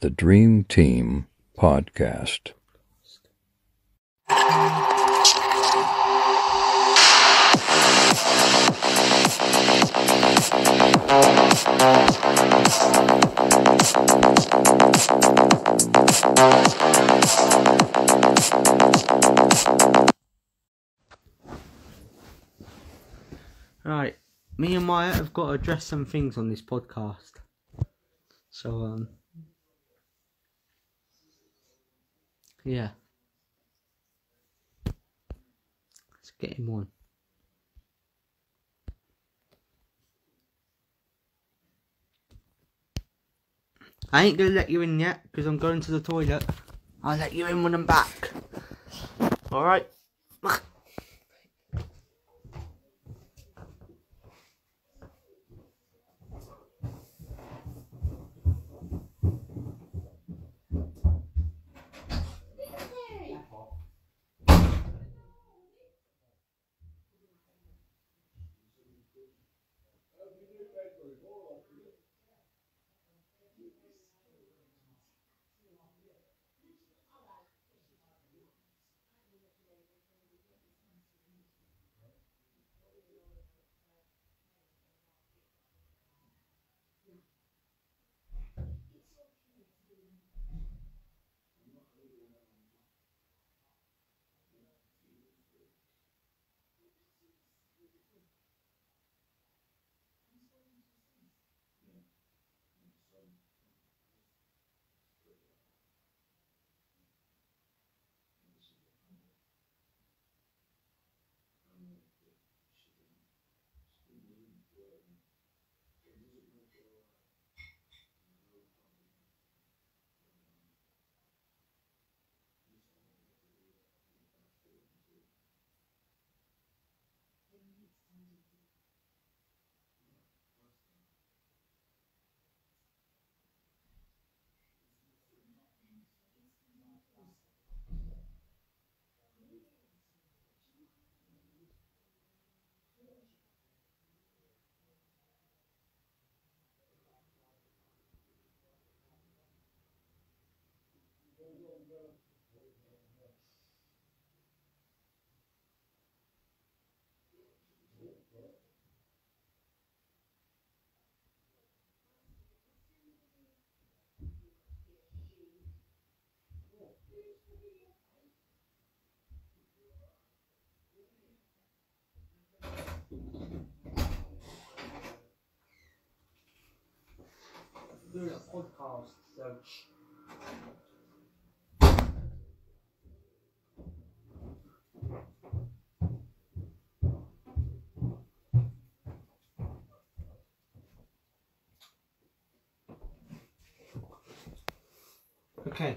the Dream Team Podcast. Right, me and Maya have got to address some things on this podcast. So, um, yeah. Let's get him on. I ain't gonna let you in yet because I'm going to the toilet. I'll let you in when I'm back. Alright? Doing a podcast, so. Okay.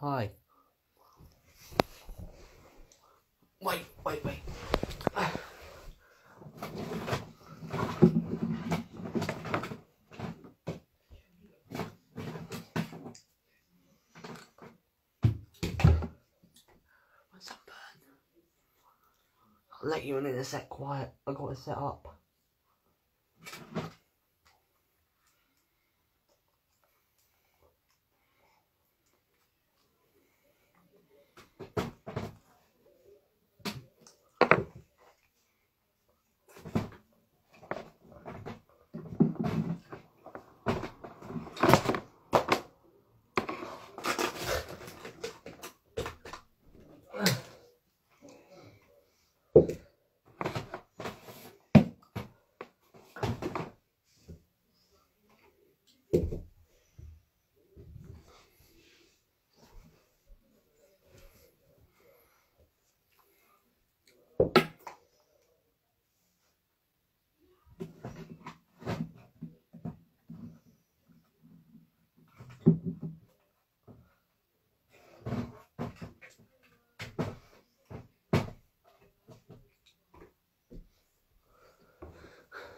Hi. Wait, wait, wait. My sunburn. I'll let you in in a sec, quiet. I got to set up.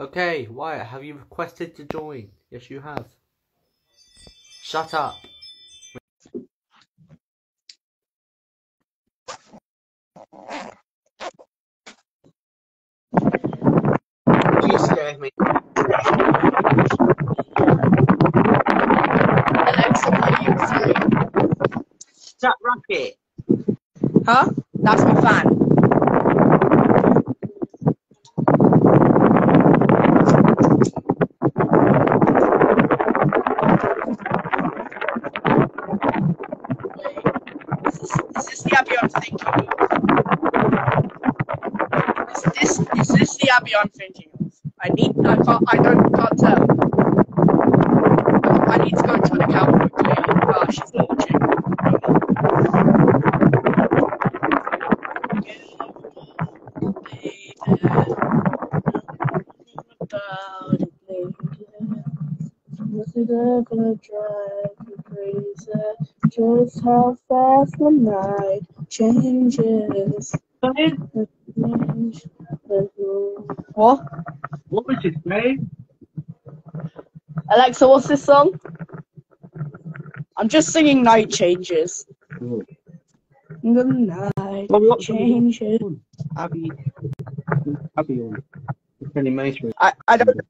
Okay, Wyatt, have you requested to join? Yes, you have. Shut up. You scare me. Alexa, play you three. Chat Rocket. Huh? That's my fan. Is this, is this the Abby I'm thinking of? Is this is Abby I'm thinking of? I need I can't I don't can't tell. I need to go to an account quickly. Uh, she's watching. They're gonna drive you crazy. Just how fast the night changes. Change the moon. What? What was his name? Alexa, what's this song? I'm just singing Night Changes. Oh. The night Well, what- changes. Abby. Abby on. Animation. I, I don't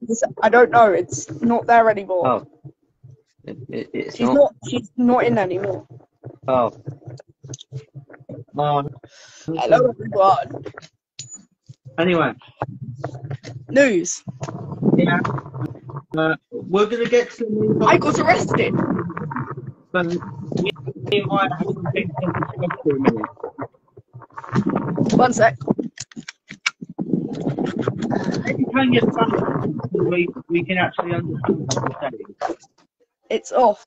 I don't know. It's not there anymore. Oh. It, it, it's she's not. not she's not in anymore. Oh. Oh. Hello everyone. Anyway, News. yeah. Uh, we're gonna get to the I got arrested. but me and Wyatt have some things to discuss for a minute. One sec. If you can we, we can actually understand what you're saying. It's off.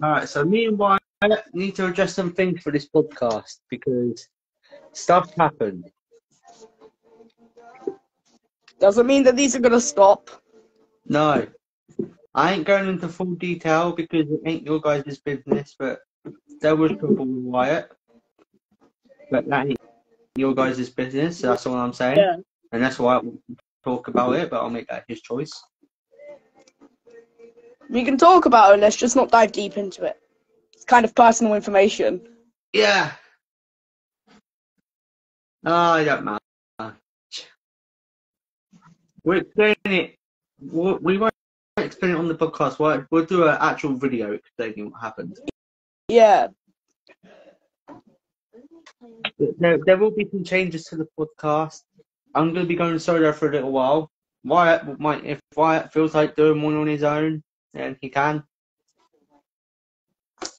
Alright, so me and Wyatt need to address some things for this podcast because stuff happened. Doesn't mean that these are gonna stop. No. I ain't going into full detail because it ain't your guys' business, but there was trouble with Wyatt. But that ain't your guys' business, so that's all I'm saying. Yeah. And that's why I won't talk about it, but I'll make that his choice. We can talk about it, let's just not dive deep into it. It's kind of personal information. Yeah. Oh, I don't matter. We're explaining it. We we won't explain it on the podcast. We'll, we'll do an actual video explaining what happened. Yeah. There, there will be some changes to the podcast. I'm going to be going solo for a little while. Wyatt might, if Wyatt feels like doing one on his own, then he can.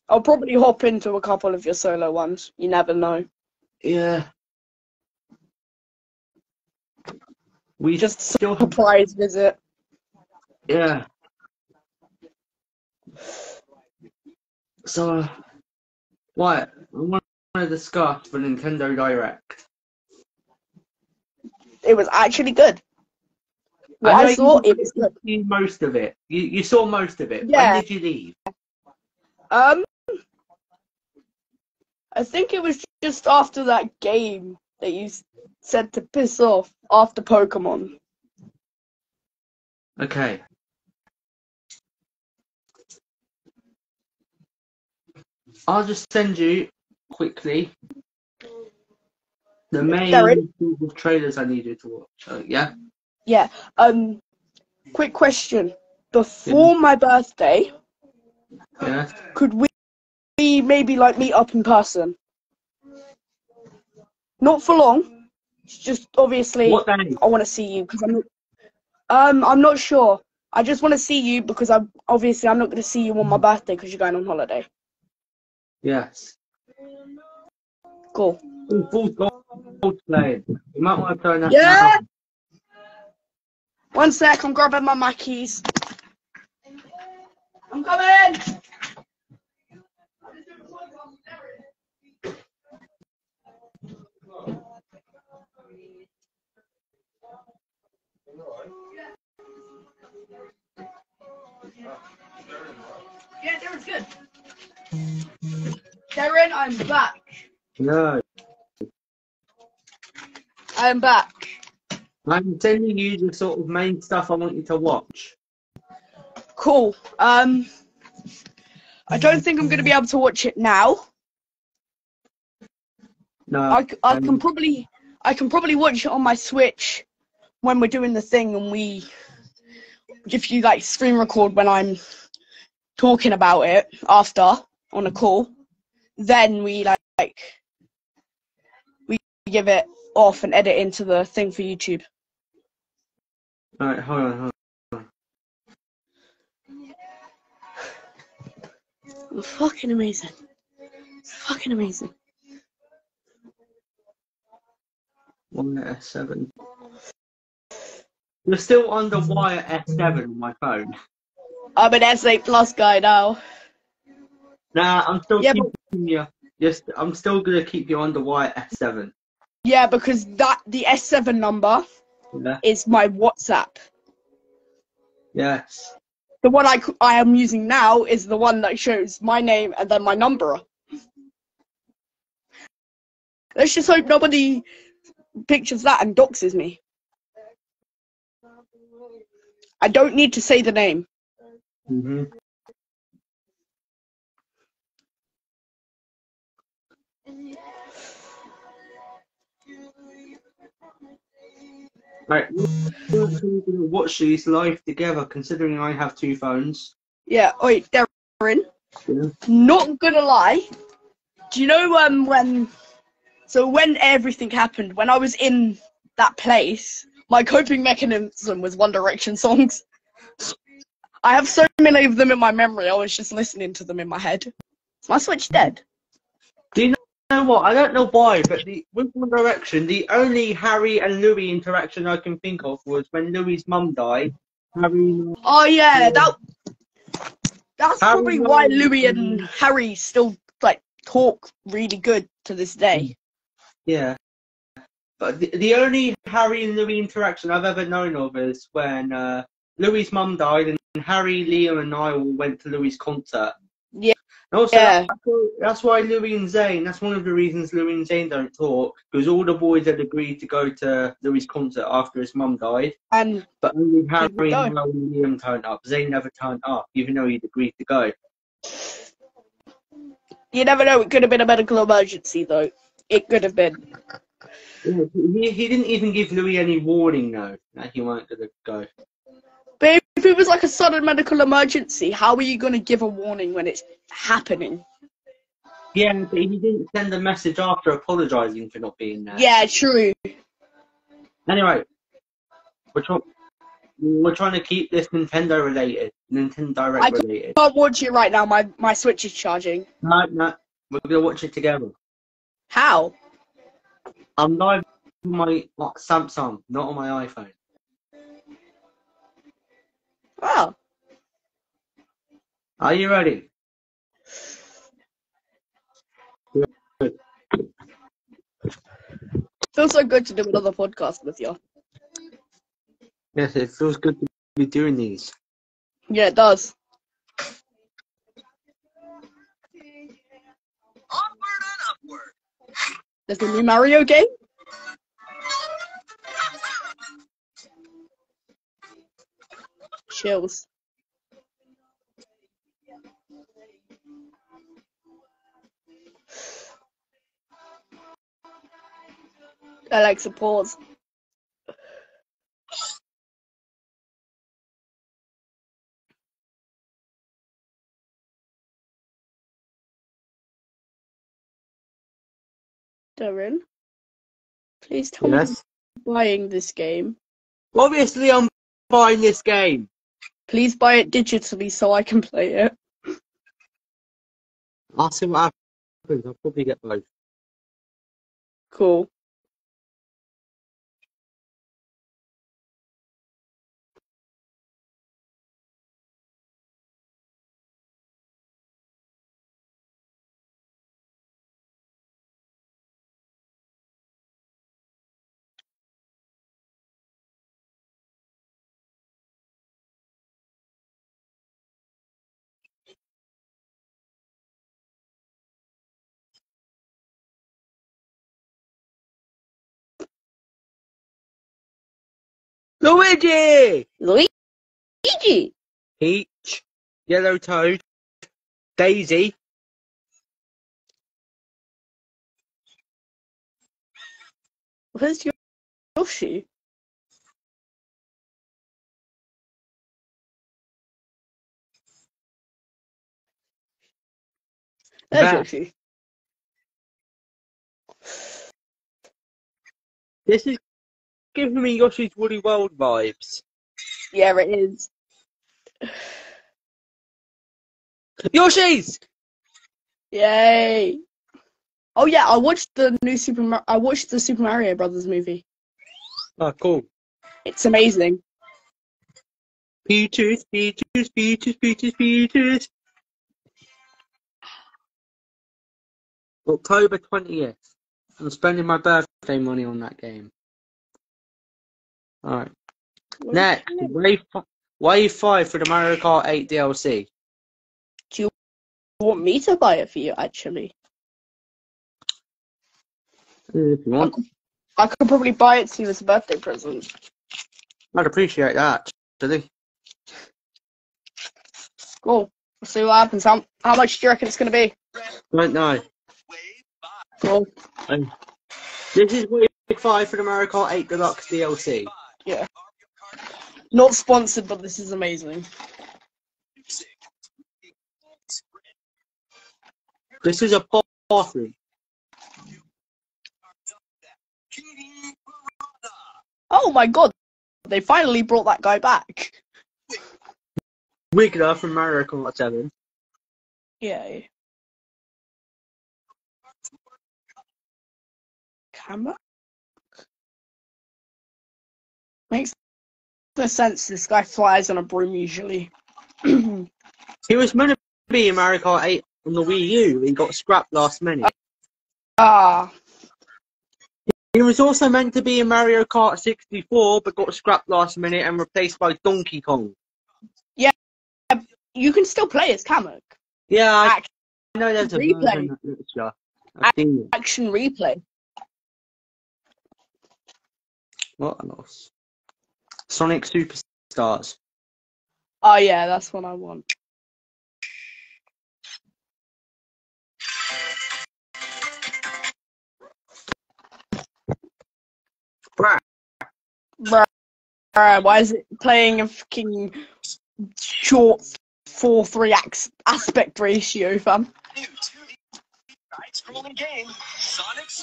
I'll probably hop into a couple of your solo ones. You never know. Yeah. We Just still have, surprise visit. yeah. So, uh, Wyatt, I want to discuss the Nintendo Direct. It was actually good. What I you saw, it was good. most of it. You, you saw most of it. Yeah. When did you leave? Um, I think it was just after that game that you said to piss off after Pokemon. Okay. I'll just send you quickly the main They're in. sort of trailers I need you to watch. Uh, yeah? Yeah. Um, quick question. Before my birthday, Yeah? could we, we maybe like meet up in person? Not for long. It's just obviously What day? I want to see you because I'm not. Um, I'm not sure. I just want to see you because I'm obviously I'm not going to see you on my birthday because you're going on holiday. Yes. Cool. Full, gold. You might want to turn that Yeah. down. One sec, I'm grabbing my Mackies. I'm coming. Yeah, Darren's good. Darren, I'm back. No. I'm back. I'm sending you the sort of main stuff I want you to watch. Cool. Um, I don't think I'm gonna be able to watch it now. No. I, I um, can probably I can probably watch it on my Switch when we're doing the thing and we if you like screen record when I'm talking about it after on a call, then we like, like we give it off and edit into the thing for YouTube. Alright, hold on, hold on. Fucking amazing. Fucking amazing. One S7. You're still on the wire S7 on my phone. I'm an S8 plus guy now. Nah, I'm still Yeah, but- keeping you. Just, I'm still gonna keep you on the wire S7. Yeah, because that the S7 number Yeah. is my WhatsApp. Yes. The one I I am using now is the one that shows my name and then my number. Let's just hope nobody pictures that and doxes me. I don't need to say the name. hmm Right, watch these live together. Considering I have two phones. Yeah, wait, Darren. Yeah. Not gonna lie. Do you know um when? So when everything happened, when I was in that place, my coping mechanism was One Direction songs. I have so many of them in my memory. I was just listening to them in my head. Is my Switch dead? Do you know what? I don't know why, but the with One Direction, the only Harry and Louis interaction I can think of was when Louis's mum died. Harry, Oh yeah, that. That's Harry probably why Louis and Harry still like talk really good to this day. Yeah. But the, the only Harry and Louis interaction I've ever known of is when uh, Louis's mum died and Harry, Liam, and I all went to Louis's concert. Yeah. And also, Yeah. that's, why- Louis and Zayn, that's one of the reasons Louis and Zayn don't talk, because all the boys had agreed to go to Louis's concert after his mum died. And But only Harry and Liam turned up. Zayn never turned up, even though he'd agreed to go. you never know, it could have been a medical emergency though. It could have been. He, he didn't even give Louis any warning, though, that he weren't going to go. But if it was like a sudden medical emergency, how are you going to give a warning when it's happening? Yeah, but he didn't send a message after apologising for not being there. Yeah, true. Anyway, we're, try- we're trying to keep this Nintendo related, Nintendo Direct I related. can't watch it right now. My my Switch is charging. No, no, we're going to watch it together. How? I'm live on my uh, Samsung, not on my iPhone. Oh, Are you ready? feels so good to do another podcast with you. Yes, it feels good to be doing these. Yeah, it does. There's a new Mario game. Chills. Alexa, pause. Darren, please tell me you're buying this game. Obviously, I'm buying this game. Please buy it digitally so I can play it. I'll see what happens. I'll probably get both. Cool. Luigi! Luigi. Peach, Yellow Toad, Daisy, Where's your Yoshi? There's Yoshi. This is giving me Yoshi's Woolly World vibes. Yeah, it is. Yoshi's! Yay! Oh yeah, I watched the new Super. Mar- I watched the Super Mario Brothers movie. Oh, cool. It's amazing. Peaches, peaches, peaches, peaches, peaches. October 20th. I'm spending my birthday money on that game. Alright. Next, Wave, fi- Wave 5 for the Mario Kart 8 DLC. Do you want me to buy it for you? Actually, mm, If you want. I could probably buy it to you as a birthday present. I'd appreciate that, actually. Cool. We'll see what happens. How how much do you reckon it's gonna be? Don't know. Cool. Um, this is Wave 5 for the Mario Kart 8 Deluxe DLC. Not sponsored, but this is amazing. This is a bathroom. Oh my god! They finally brought that guy back. Wiggler from Mario Kart 7. Yay. Kamek? Makes no sense. This guy flies on a broom usually. He was meant to be in Mario Kart 8 on the Wii U. He got scrapped last minute. ah, He was also meant to be in Mario Kart 64, but got scrapped last minute and replaced by Donkey Kong. Yeah, you can still play as Kamek. Yeah, I Act- know there's a Replay. version that looks yeah. I've seen it. action replay. What else? Sonic Superstars. Oh yeah, that's what I want. Bruh. Bruh, bruh, why is it playing a fucking short four three ax- aspect ratio, fam?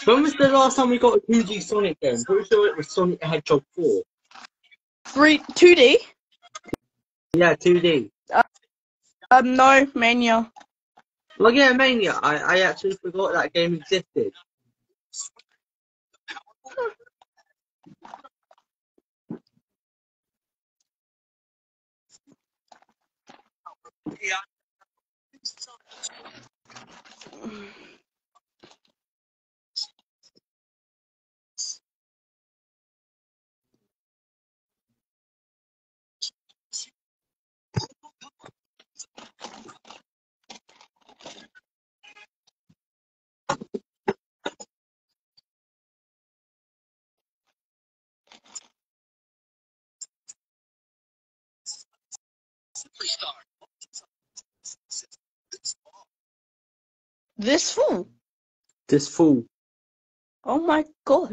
When was the last time we got a 2D Sonic game? Pretty sure it was Sonic the Hedgehog 4. Three two D? Yeah, 2D. Um, no, Mania. Well, yeah, Mania. I, I actually forgot that game existed. This fool. This fool. Oh my god.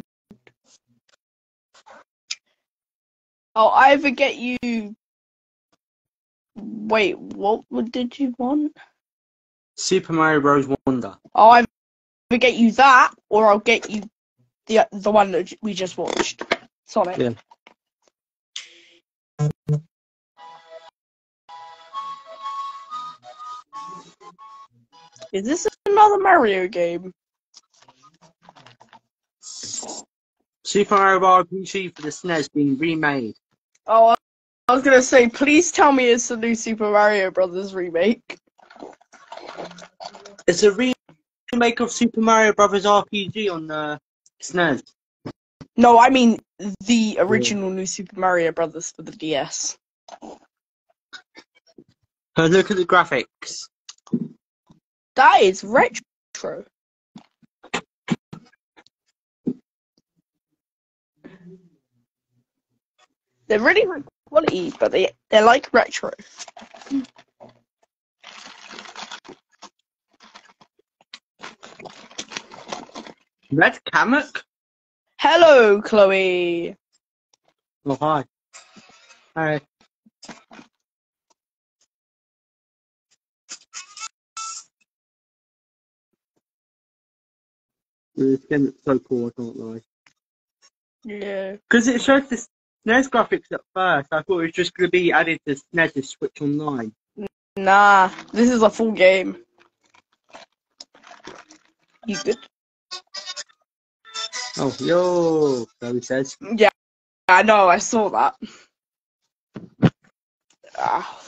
I'll either get you. Wait, what did you want? Super Mario Bros. Wonder. I'll either get you that, or I'll get you the the one that we just watched, Sonic. Yeah. Is this another Mario game? Super Mario RPG for the SNES being remade. Oh, I was gonna say, please tell me it's the new Super Mario Brothers remake. It's a remake of Super Mario Brothers RPG on the SNES. No, I mean the original new Super Mario Brothers for the DS. Uh, look at the graphics. That is retro. They're really high quality, but they they're like retro. Red Kamek? Hello, Chloe. Oh, hi. Hi. This game looks so cool, I can't lie. Yeah. Because it showed the SNES graphics at first. I thought it was just going to be added to SNES to Switch Online. Nah, this is a full game. You good? Oh, yo, Chloe says. Yeah, I know. I saw that. Ah,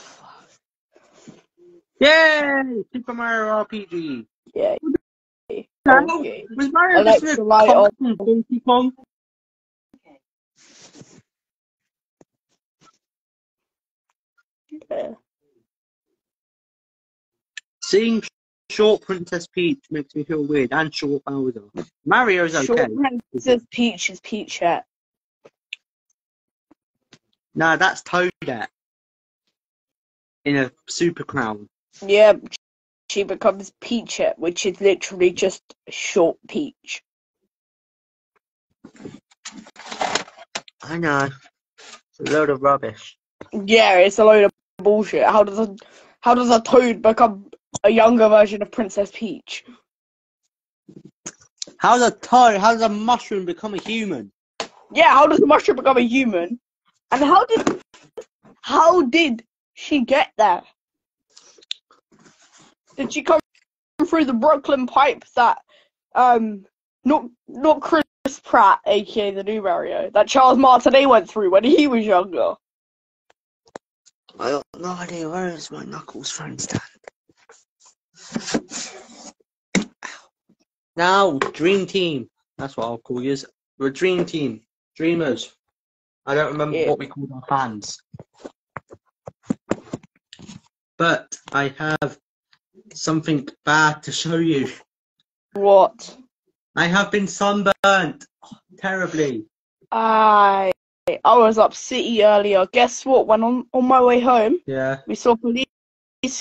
Yay! Super Mario RPG. yeah. No, Okay. Was Mario just a light on. Donkey Kong? Yeah. Seeing short Princess Peach makes me feel weird, and short Bowser. Mario's okay. Short Princess Peach is Peachette. Nah, that's Toadette. In a super crown. Yeah, she becomes Peachette, which is literally just a short peach. I know. It's a load of rubbish. Yeah, it's a load of bullshit. How does a how does a toad become a younger version of Princess Peach? How does a toad? How does a mushroom become a human? Yeah, how does the mushroom become a human? And how did how did she get there? Did she come through the Brooklyn pipe that um not not Chris Pratt, aka the new Mario, that Charles Martinet went through when he was younger? I got no idea where is my knuckles phone stand. Now, Dream Team. That's what I'll call you. We're Dream Team. Dreamers. I don't remember Yeah. what we called our fans. But I have something bad to show you. What? I have been sunburnt terribly. I I was up city earlier. Guess what? When on, on my way home, Yeah. we saw police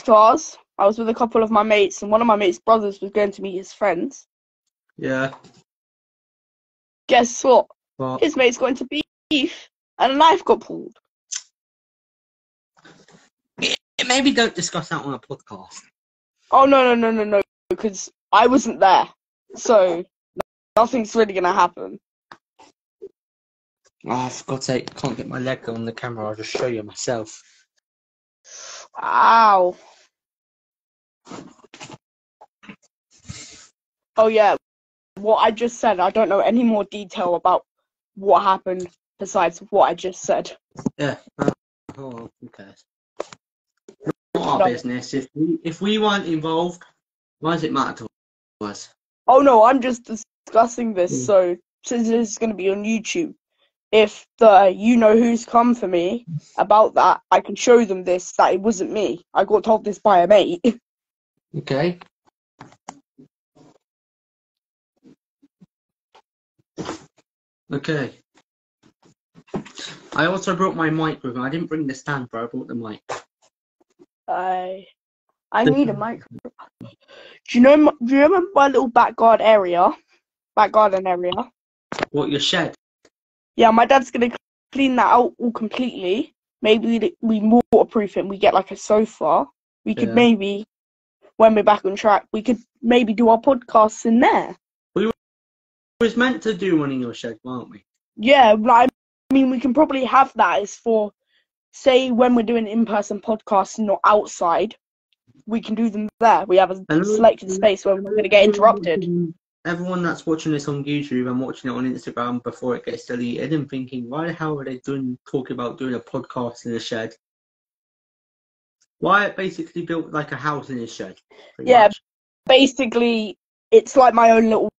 cars. I was with a couple of my mates, and one of my mates' brothers was going to meet his friends. Yeah. Guess what? But His mate's going to beef, and a knife got pulled. maybe don't discuss that on a podcast. Oh no no no no no! Because I wasn't there, so nothing's really gonna happen. Oh, for God's sake, can't get my leg on the camera. I'll just show you myself. Ow! Oh yeah, what I just said. I don't know any more detail about what happened besides what I just said. Yeah. Uh, oh, who cares? Our No. business. If we if we weren't involved, why does it matter to us? Oh no, I'm just discussing this. Mm. So since this is going to be on YouTube, if the you know who's come for me about that, I can show them this that it wasn't me. I got told this by a mate. Okay. Okay. I also brought my mic with me. I didn't bring the stand, but I brought the mic. I I need a microphone. Do you know? my- Do you remember my little back garden area? Back garden area. What your shed? Yeah, my dad's gonna clean that out all completely. Maybe we- we waterproof it. and We get like a sofa. We could Yeah. maybe, when we're back on track, we could maybe do our podcasts in there. We was meant to do one in your shed, weren't we? Yeah, like, I mean, we can probably have that It's for, say, when we're doing in-person podcasts and not outside, we can do them there. We have a And- selected space where we're not going to get interrupted. Everyone that's watching this on YouTube and watching it on Instagram before it gets deleted and thinking, why the hell are they doing talking about doing a podcast in a shed? Wyatt basically built like a house in his shed. Yeah. much. Basically, it's like my own little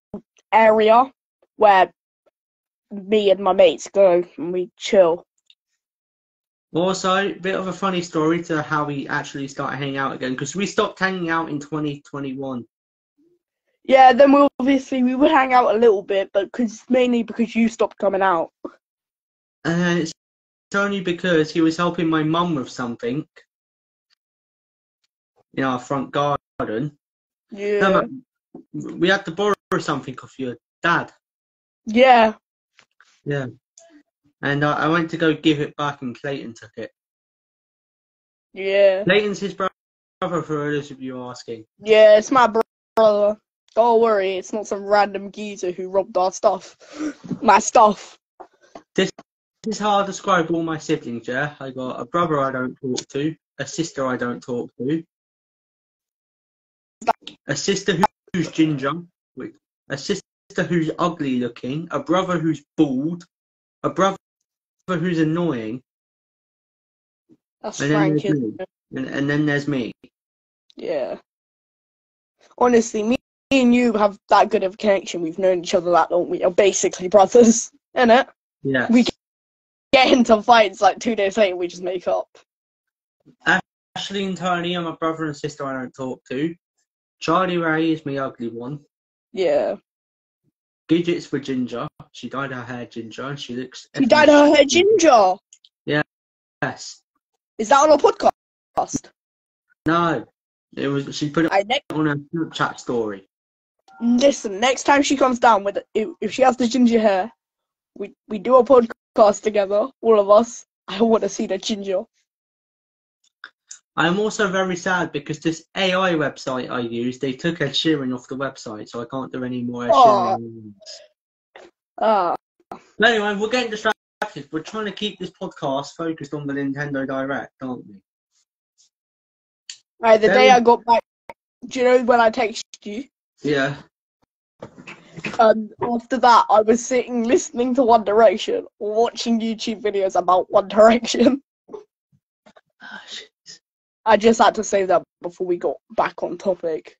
area where me and my mates go and we chill. Also, bit of a funny story to how we actually started hanging out again because we stopped hanging out in 2021. Yeah, then we obviously we would hang out a little bit, but cause mainly because you stopped coming out. Uh, and then it only because he was helping my mum with something in our front garden. Yeah. We had to borrow something off your dad. Yeah. Yeah. And I, I went to go give it back, and Clayton took it. Yeah. Clayton's his bro- brother, for those of you asking. Yeah, it's my brother. Don't worry, it's not some random geezer who robbed our stuff. My stuff. This is how I describe all my siblings, yeah? I got a brother I don't talk to, a sister I don't talk to, a sister who- who's ginger, wait, a sister who's ugly looking, a brother who's bald, a brother who's annoying, That's and then Frank. there's me. And, and then there's me. Yeah. Honestly, me and you have that good of a connection. We've known each other that long. We are basically brothers, innit? Yeah. We get into fights like two days later. We just make up. Ashley and Tony are my brother and sister I don't talk to. Charlie Ray is my ugly one. Yeah. Gidget's for Ginger. She dyed her hair ginger and she looks. She dyed her hair ginger. Yeah. Yes. Is that on a podcast? No. It was. She put it I ne- on her Snapchat story. listen. Next time she comes down with it, if, if she has the ginger hair, we we do a podcast together, all of us. I want to see the ginger. I'm also very sad because this AI website I use, they took Ed Sheeran off the website, so I can't do any more Ed. Sheeran. But anyway, we're getting distracted. We're trying to keep this podcast focused on the Nintendo Direct, aren't we? right. The Very- day I got back, do you know when I texted you? Yeah. Um, after that, I was sitting listening to One Direction, watching YouTube videos about One Direction. I just had to say that before we got back on topic.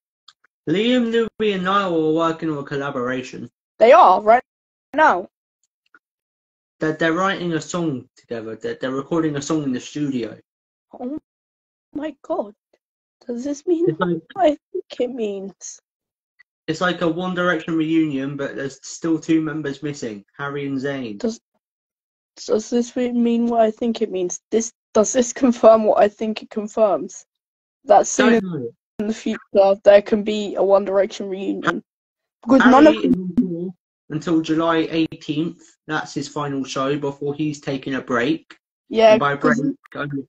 Liam, Louis, and Niall are working on a collaboration. They are right now. They're, they're writing a song together. They're, they're recording a song in the studio. Oh my god. Does this mean like what I think it means? it's like a One Direction reunion, but there's still two members missing, Harry and Zayn. Does does this mean what I think it means? This does this confirm what I think it confirms? That soon Don't in the future there can be a One Direction reunion. Because none of Harry is on tour until July 18th. That's his final show before he's taking a break. yeah, And by break, um,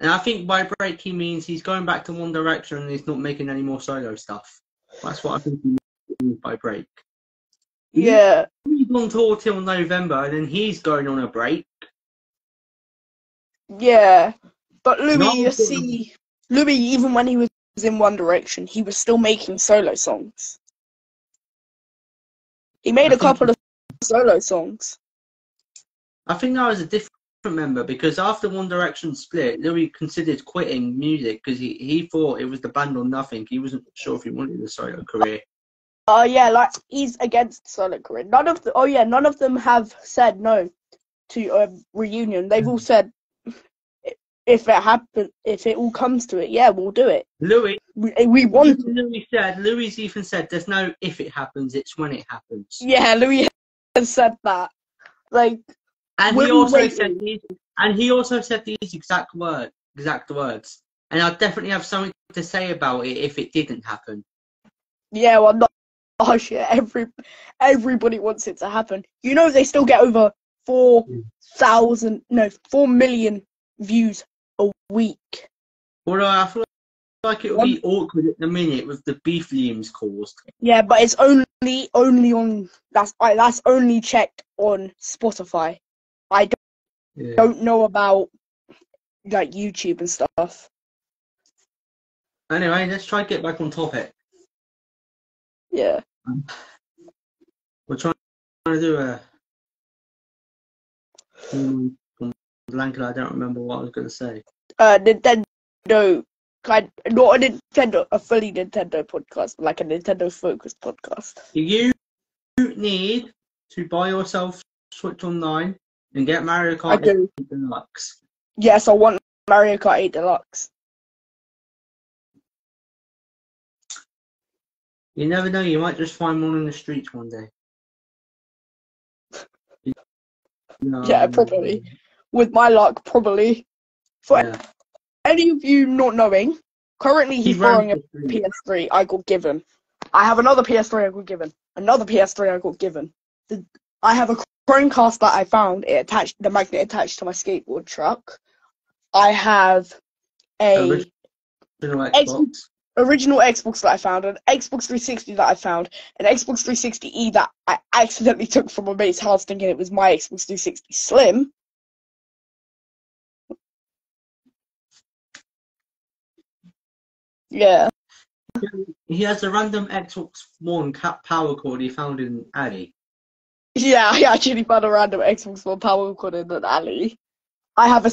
and I think by break he means he's going back to One Direction and he's not making any more solo stuff. That's what I think he means by break. yeah, He's on tour till November and then he's going on a break. Yeah. But Louis, No, you see, Louis, even when he was in One Direction, he was still making solo songs. He made I a couple of solo songs. I think that was a different member because after One Direction split, Louis considered quitting music because he, he thought it was the band or nothing. He wasn't sure if he wanted a solo career. Oh yeah, like he's against solo career. None of the oh yeah, none of them have said no to a reunion. They've all mm. said if it happens, if it all comes to it, yeah, we'll do it. Louis, We, eh, we want. Louis said, Louis even said, "There's no if it happens, it's when it happens." Yeah, Louis has said that. Like And he also wait- said these, and he also said these exact word, exact words. And I definitely have something to say about it if it didn't happen. yeah, well, not oh shit. Every everybody wants it to happen. You know, they still get over four thousand, no, four million views week. Although I feel like it would be awkward at the minute with the beef Liam's caused. Yeah, but it's only only on that's I that's only checked on Spotify. I don't, Yeah. don't know about like YouTube and stuff. Anyway, let's try to get back on topic. Yeah. We're trying to do a. Hmm, Blanket, I don't remember what I was going to say. Uh Nintendo kind not a Nintendo a fully Nintendo podcast, like a Nintendo focused podcast. You need to buy yourself Switch Online and get Mario I Kart do. 8 Deluxe. Yes, I want Mario Kart 8 Deluxe. You never know, you might just find one in the streets one day. You know, Yeah, probably. with my luck, probably. For Yeah. any of you not knowing, currently he's He borrowing a. PS3 I got given. I have another PS3 I got given. Another PS3 I got given. The, I have a Chromecast that I found. It attached the magnet attached to my skateboard truck. I have a Original Xbox. original Xbox that I found, an Xbox 360 that I found, an Xbox 360e that I accidentally took from a mate's house thinking it was my Xbox 360 Slim. Yeah. He has a random Xbox One cap power cord he found in Addy. Yeah, I actually found a random Xbox One power cord in an alley. I have a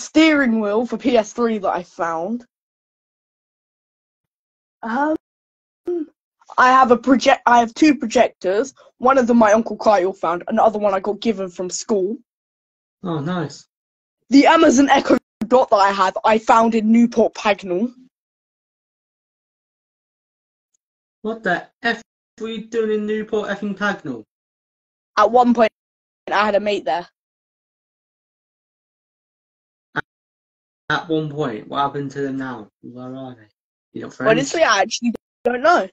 steering wheel for PS3 that I found. Um, I have a project. I have two projectors. One of them my uncle Kyle found. Another one I got given from school. Oh, nice. The Amazon Echo Dot that I have, I found in Newport Pagnell. What the F were you doing in Newport effing Pagnell? At one point, I had a mate there. At one point, what happened to them now? Where are they? You not friends? Honestly, I actually don't know.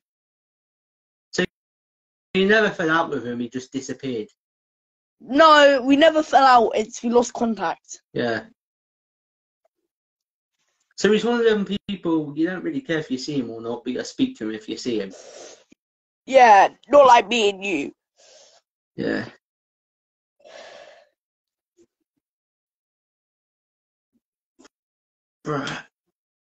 So you never fell out with him, he just disappeared. No, we never fell out. It's we lost contact. Yeah. So he's one of them people you don't really care if you see him or not, but you gotta speak to him if you see him. Yeah, not like me and you. Yeah. Bruh.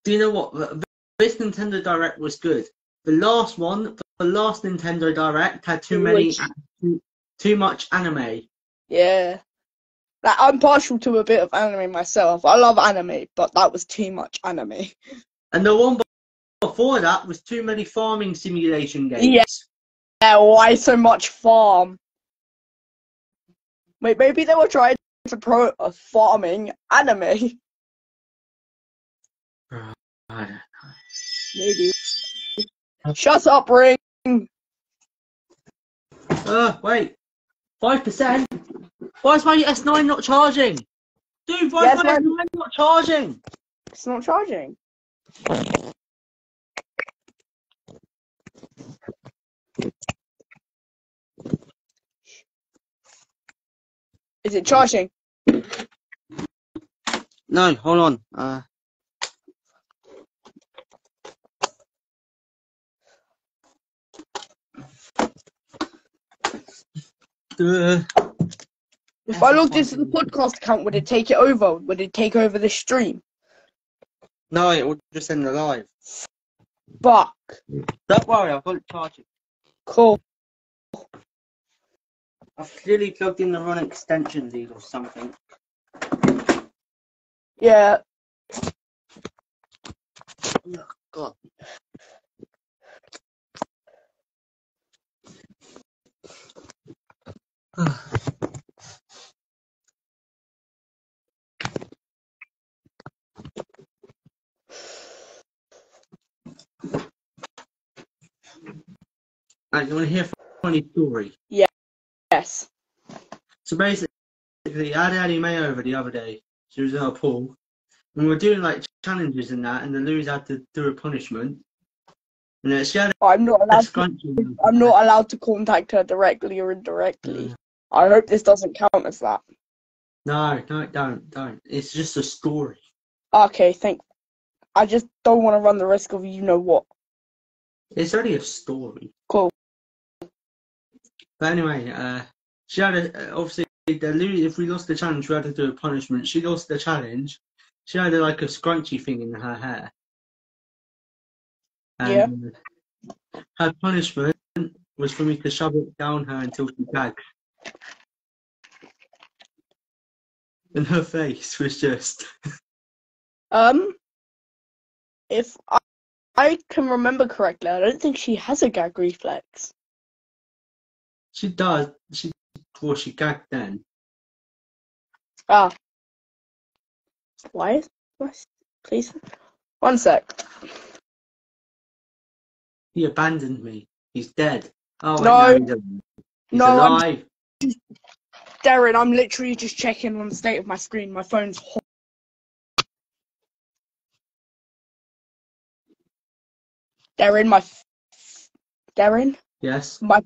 Do you know what? Th- This Nintendo Direct was good. The last one, the last Nintendo Direct had too many, too, too much anime. Yeah. Like, I'm partial to a bit of anime myself. I love anime, but that was too much anime. And the one before that was too many farming simulation games. Yeah. Yeah, why so much farm? Wait, maybe they were trying to pro a farming anime. Bruh, I don't know. Maybe. Shut up, Ring. Uh, wait. 5%? Why is my S9 not charging? Dude, why Yes, is my man. S9 not charging? It's not charging. Is it charging? No, hold on. Uh, If I logged into the podcast account, would it take it over? Would it take over the stream? no, it would just end the live. Fuck. Don't worry, I've got it charging. Cool. I've clearly plugged in the wrong extension lead or something. Yeah. Oh, God. Right, you want to hear a funny story? Yes. So basically, I had Addie May over the other day. She was in our pool. And we were doing like challenges and that, and the Louis had to do a punishment. And she had I'm not allowed. To. I'm not allowed to contact her directly or indirectly. I hope this doesn't count as that. No, no, don't, don't. It's just a story. Okay, thank. I just don't want to run the risk of you know what. It's only a story. Cool. But anyway, uh, she had a, obviously the If we lost the challenge, we had to do a punishment. She lost the challenge. She had like a scrunchy thing in her hair. And uh, her punishment was for me to shove it down her until she gagged. And her face was just Um, if I, I can remember correctly, I don't think she has a gag reflex. she does she well she gagged then. Ah. Why is why is- please one sec. He abandoned me. He's dead. Oh No. no, he. He's alive. Darren, I'm literally just checking on the state of my screen. My phone's hot. Darren, my f- Darren, Yes. my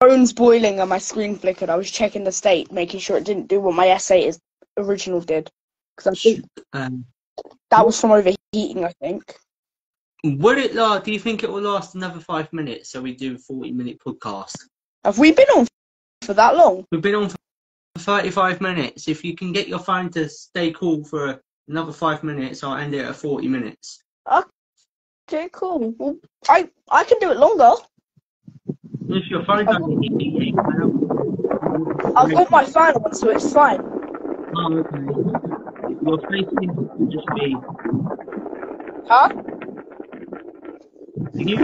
phone's boiling and my screen flickered. I was checking the state, making sure it didn't do what my S8 is original did. Because I think Um, that was from overheating. I think. would it last? Do you think it will last another five minutes? So we do a forty-minute podcast. Have we been on for that long? We've been on for thirty-five minutes. If you can get your phone to stay cool for another five minutes, I'll end it at forty minutes. Okay, cool. Well, I I can do it longer. If your phone doesn't me, I've got my phone on, so it's fine. Oh, okay. Your face to just be. Huh? Can you?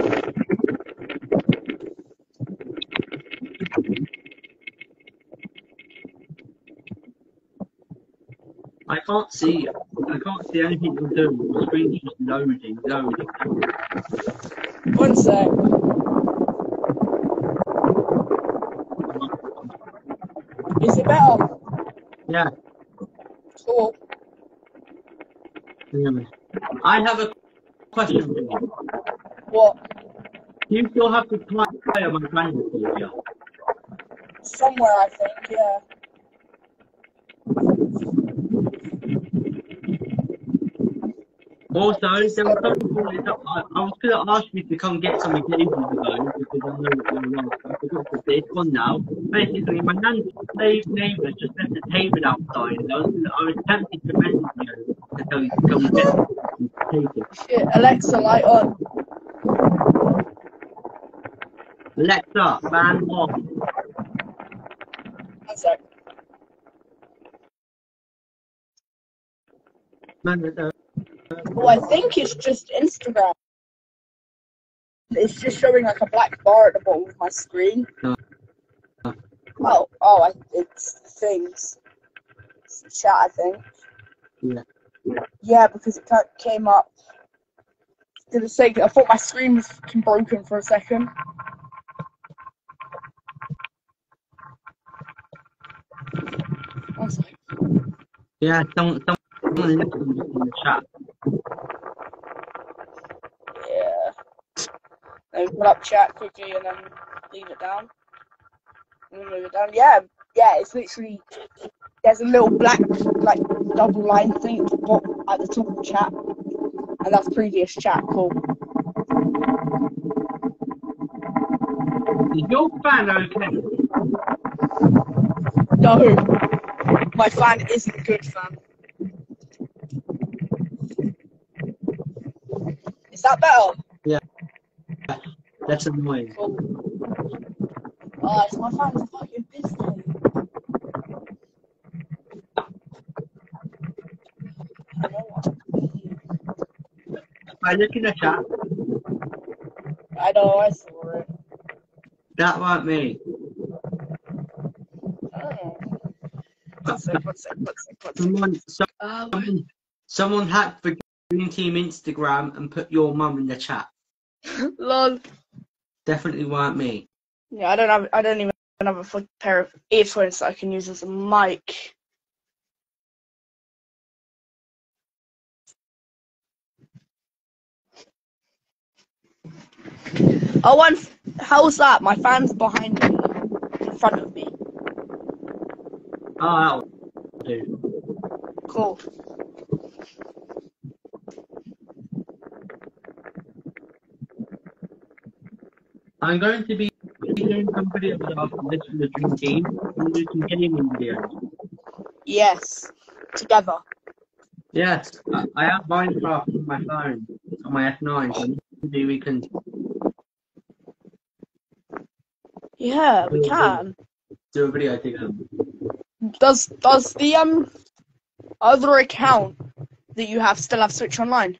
Can't see. I can't see anything you're doing. The screen's just loading, loading. One sec. Is it better? Yeah. Cool. I have a question for you. What? Do you still have to play on my Sylvia? Somewhere, I think. Yeah. Also, there something called, I, I was going to ask you to come get some ages ago because I know what you're on. I forgot to say it's gone now. Basically, my nan's slave neighbour just left the table outside and I was, I was tempted to message you to tell you to come get it and take it. Shit. Alexa, light on. Alexa, fan off. One sec. Man, uh, Oh, I think it's just Instagram. It's just showing like a black bar at the bottom of my screen. No. Oh, oh, I, it's things. It's chat, I think. Yeah. Yeah, because it came up. Did a second. I thought my screen was broken for a second. Yeah, someone, someone in the chat. Put up chat quickly and then leave it down. Move it down. Yeah, yeah, it's literally there's a little black like double line thing at the, at the top of the chat. And that's previous chat, cool. Is your fan okay? No. My fan isn't good fan. Is that better? That's annoying. Oh, it's my fucking pissed at me. I know what. I look in the chat. I know, I saw it. That weren't me. Oh. One sec, one sec, one sec, one sec. Someone, someone, someone hacked the Green Team Instagram and put your mum in the chat. lol. Definitely weren't me. Yeah, I don't have, I don't even have a full pair of earphones that I can use as a mic. Oh, one. How's that? My fan's behind me, in front of me. Oh, do. Cool. I'm going to be doing some videos after this for the Dream Team and do some gaming videos. Yes, together. Yes, I, I have Minecraft on my phone, on my S9, so maybe we can Yeah, we can. do a video together. Does does the um other account that you have still have Switch Online?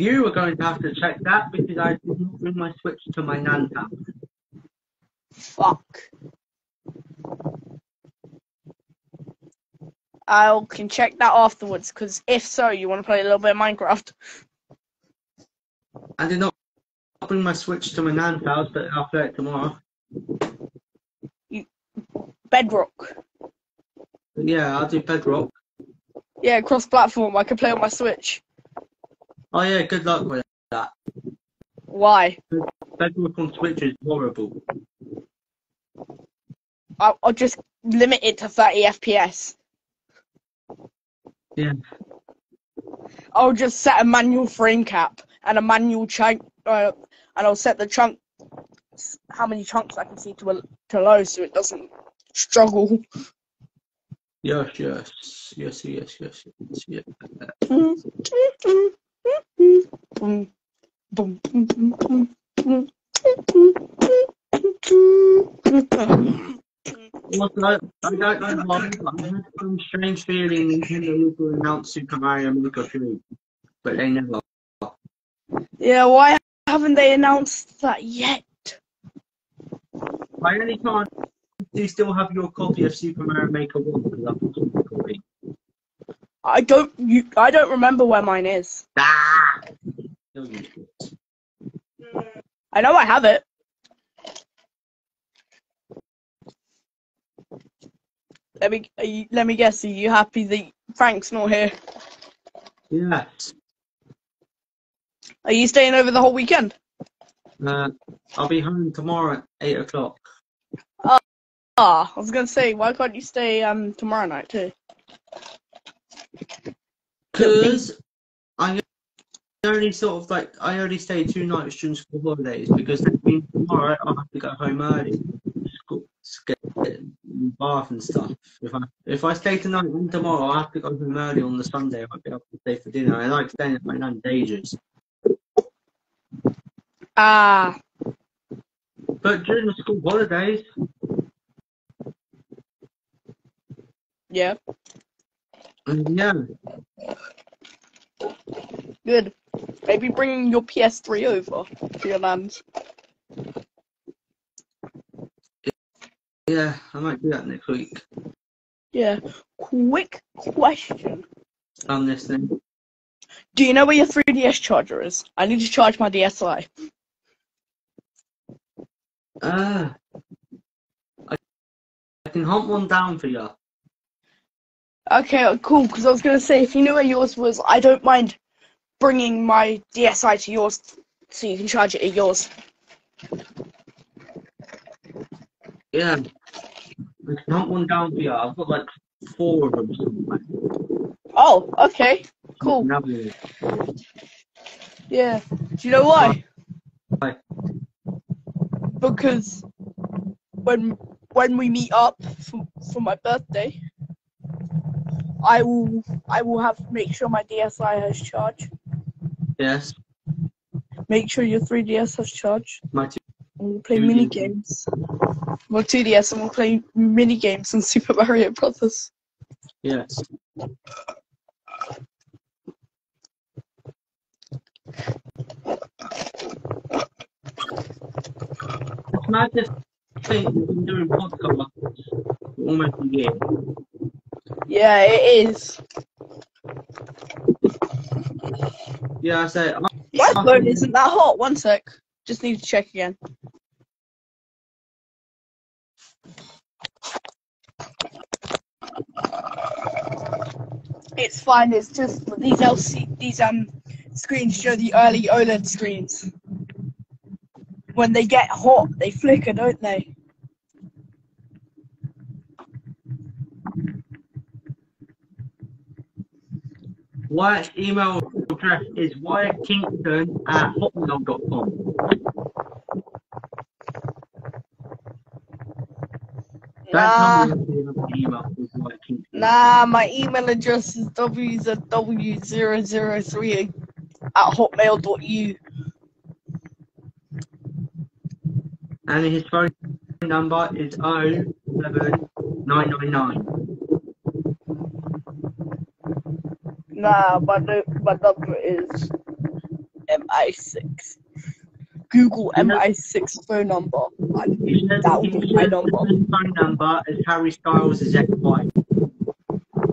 You are going to have to check that because I didn't bring my Switch to my nan's house. Fuck. I can check that afterwards because if so, you want to play a little bit of Minecraft. I did not bring my Switch to my nan's house, but I'll play it tomorrow. You, Bedrock. Yeah, I'll do Bedrock. Yeah, cross-platform. I can play on my Switch. Oh yeah, good luck with that. Why? Bedrock on Switch is horrible. I'll, I'll just limit it to 30 FPS. Yeah. I'll just set a manual frame cap and a manual chunk, uh, and I'll set the chunk, how many chunks I can see to a, to low, so it doesn't struggle. Yes, yes, yes, yes, yes, yes, yes. Also, I don't know why, but I had some strange feeling Nintendo will announce Super Mario Maker 3, but they never. Yeah, why haven't they announced that yet? By any chance, do you still have your copy of Super Mario Maker 1? Because I've got a copy. I don't. You, I don't remember where mine is. Ah! I know I have it. Let me. You, let me guess. Are you happy that Frank's not here? Yes. Are you staying over the whole weekend? Uh, I'll be home tomorrow at 8 o'clock. Ah, I was gonna say, why can't you stay um tomorrow night too? Because I only sort of like, I only stay two nights during school holidays because that means tomorrow I'll have to go home early. School, get bath and stuff. If I if I stay tonight and tomorrow, I'll have to go home early on the Sunday. I won't be able to stay for dinner. I like staying at my nan's ages. Ah, But during the school holidays, yeah, yeah, good. Maybe bring your PS3 over to your nan's. yeah, I might do that next week. Yeah. Quick question. I'm listening. Do you know where your 3DS charger is? I need to charge my DSi. Ah, I, I can hunt one down for you. Okay, uh, cool. Because I was gonna say, if you knew where yours was, I don't mind bringing my DSi to yours, so you can charge it at yours. Yeah, can hunt one down you. I've got like four of them somewhere. Oh, okay, cool. Yeah. Do you know why? Why? Because when when we meet up for, for my birthday, I will I will have make sure my DSi has charge. Yes, Make sure your 3DS has charge. my two. And we'll play Two mini games. Well, 2DS, and we'll play mini games on Super Mario Brothers. Yes. It's mad we've been doing podcasts almost a year. Yeah, it is. Yeah, I say, I- My phone isn't that hot. One sec. Just need to check again. It's fine. It's just these LC these um screens show the early OLED screens. When they get hot, they flicker, don't they? Wyatt's email address is wyattkingston at hotmail.com. Nah, That's number of the email is Wyatt Kingston. nah. My email address is wzw003 at hotmail.u. And his oh phone number is 07999. Nah, my, no- my number is MI6. Google MI6 phone number. And says- that he be my number. Phone number is Harry Styles' ex-wife.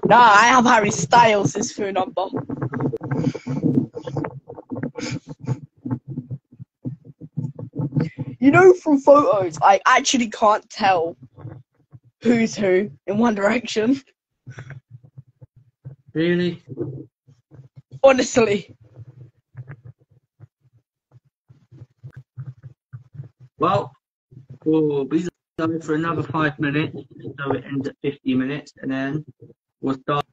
Nah, I have Harry Styles' phone number. You know, from photos, I actually can't tell Who's Who in One Direction. Really? Honestly. Well, we'll be live for another five minutes, so it ends at 50 minutes, and then we'll start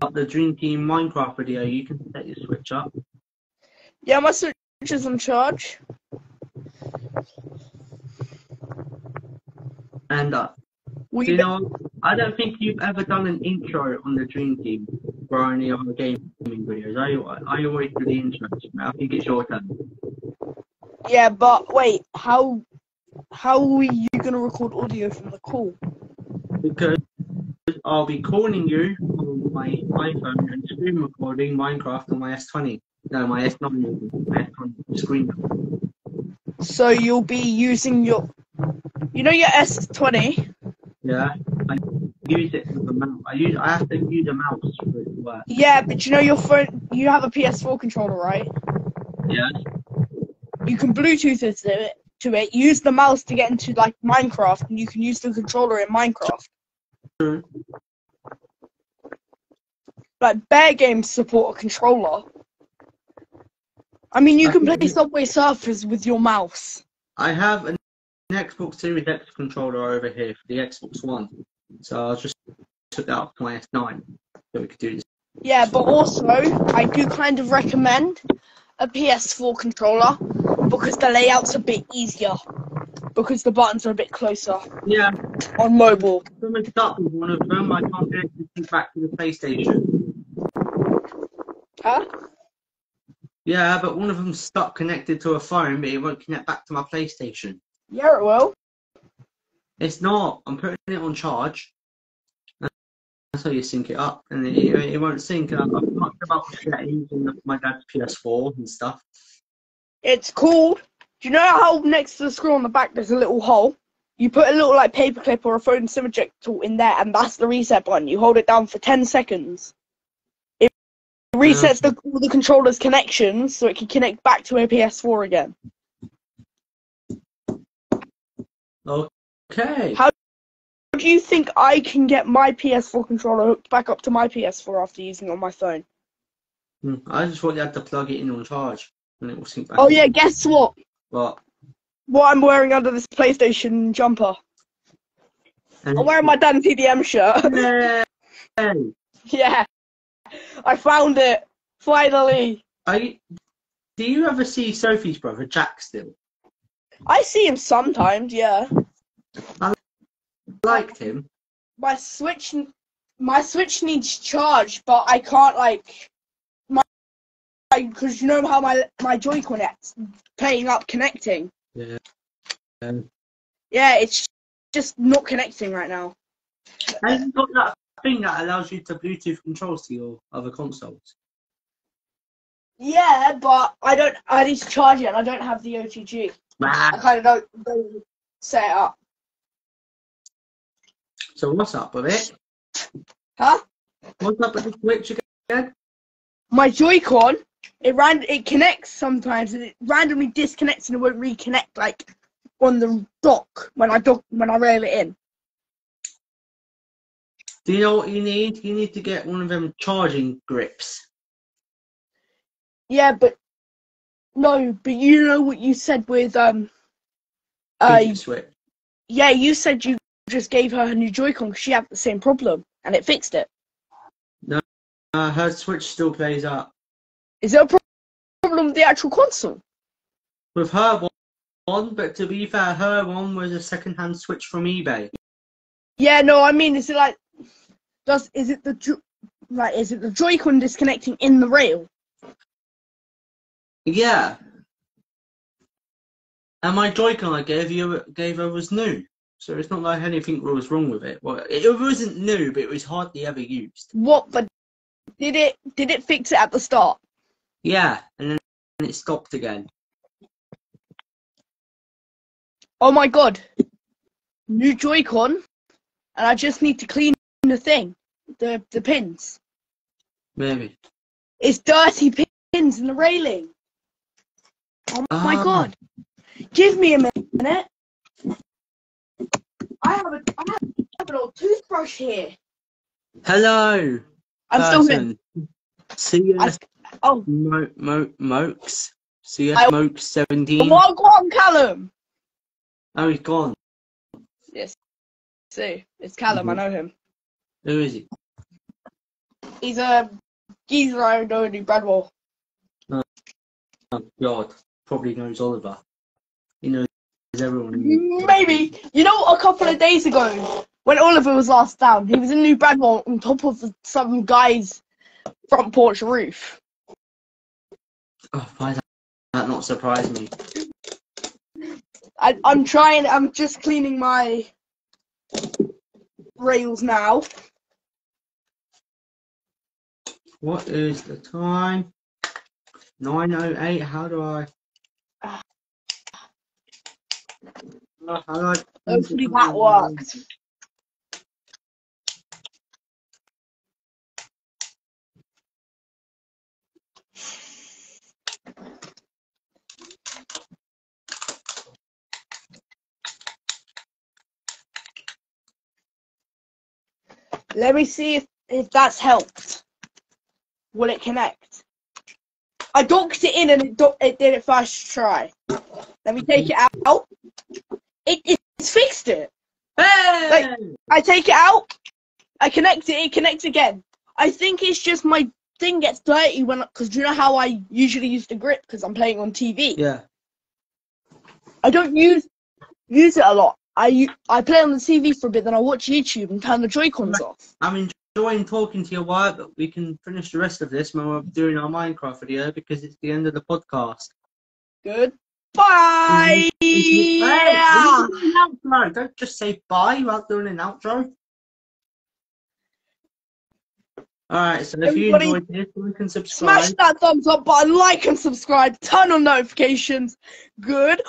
up the Dream Team Minecraft video. You can set your switch up. Yeah, my switch is on charge. And uh, We you know, I don't think you've ever done an intro on the Dream Team for any other gaming videos. I, I always do the intro. I think it's your turn. Yeah, but wait, how how are you gonna record audio from the call? because I'll be calling you on my iPhone and screen recording Minecraft on my S20. No, my S9, my S20 screen. So you'll be using your you know your S twenty? Yeah, I use it with a mouse. I use. I have to use a mouse for it to work. Yeah, but you know your phone you have a PS4 controller, right? Yeah. You can Bluetooth it to it to it, use the mouse to get into like Minecraft and you can use the controller in Minecraft. True. Like Bear Games support a controller. I mean you I can play Subway Surfers with your mouse. I have an Xbox Series X controller over here for the Xbox One, so I just took that up to my S9 so we could do this. Yeah, but also I do kind of recommend a PS4 controller because the layout's a bit easier. Because the buttons are a bit closer Yeah, on mobile. someone stuck with one of them. I can't get it back to the PlayStation. Huh? Yeah, but one of them's stuck connected to a phone, but it won't connect back to my PlayStation. Yeah, it will. It's not. I'm putting it on charge. That's how you sync it up, and it, it, it won't sync. I've I've talked about on my dad's PS4 and stuff. It's called. Do you know how next to the screw on the back there's a little hole? You put a little like paper clip or a phone sim eject tool in there, and that's the reset button. You hold it down for ten seconds. It resets the all the controller's connections so it can connect back to a PS4 again. Okay. How- Do you think I can get my PS4 controller hooked back up to my PS4 after using it on my phone? Hmm, I just want you had to plug it in on charge, and it will sync back. Oh yeah, guess what? But What I'm wearing under this PlayStation jumper. and I'm wearing my Dan TDM shirt. Yay! yeah. I found it. Finally. Are you, do you ever see Sophie's brother Jack still? I see him sometimes, yeah. I liked him. My Switch my Switch needs charge, but I can't like my because you know how my my Joy-Con is playing up connecting. Yeah. Um, Yeah, it's just not connecting right now. has he got that thing that allows you to Bluetooth controls to your other consoles? Yeah, but I don't. I need to charge it, and I don't have the OTG. I kind of don't, don't set it up. So what's up with it? Huh? What's up with the Switch again? My Joy-Con, it ran. It connects sometimes, and it randomly disconnects and it won't reconnect like on the dock when I dock when I rail it in. Do you know what you need? You need to get one of them charging grips. Yeah, but no, but you know what you said with um. Uh, Switch. yeah, you said you just gave her her new Joy-Con because she had the same problem, and it fixed it. Uh, her Switch still plays up. Is there a pro- problem with the actual console? With her one- but to be fair, her one was a second-hand Switch from eBay. Yeah, no, I mean, is it like, does is it the like is it the Joy-Con disconnecting in the rail? Yeah. And my Joy-Con I gave you gave her was new, so it's not like anything was wrong with it. Well, it, wasn't new, but it was hardly ever used. What? But did it did it fix it at the start? Yeah, and then it stopped again. Oh my god, new Joy-Con, and I just need to clean the thing, the the pins. Maybe. It's dirty pins in the railing. Oh my Ah. god, give me a minute. I have a I have have an old toothbrush here. Hello. I'm still here. See I, oh, Mo, Mo, Mokes. CS I- Mokes 17. what on Callum? Oh, he's gone. Yes. See, it's Callum. I know him. Who is he? He's a geezer I don't know in Bradwell. Oh, God. Probably knows Oliver. He knows everyone. Mm, maybe. You know, a couple of days ago, when Oliver was last down, he was in New Bradwell on top of some guy's front porch roof. Oh, why does that not surprise me? I, I'm trying. I'm just cleaning my rails now. What is the time? 9.08. How do I... Ah. Oh, how do I... Hopefully that worked. Let me see if, if that's helped. Will it connect? I docked it in and it, do- it did it first try. Let me take it out. It, it's fixed it. Hey! I take it out, I connect it, it connects again. I think it's just my thing gets dirty when, because you know how I usually use the grip because I'm playing on TV. Yeah. I don't use use it a lot. I I play on the TV for a bit, then I watch YouTube and turn the Joy Cons off. I'm enjoying talking to you, Wyatt, but we can finish the rest of this when we're doing our Minecraft video because it's the end of the podcast. Goodbye. Yeah. No, don't just say bye without doing an outro. Alright, so if you Everybody, enjoyed this, like and subscribe. Smash that thumbs up button, like and subscribe, turn on notifications. Goodbye.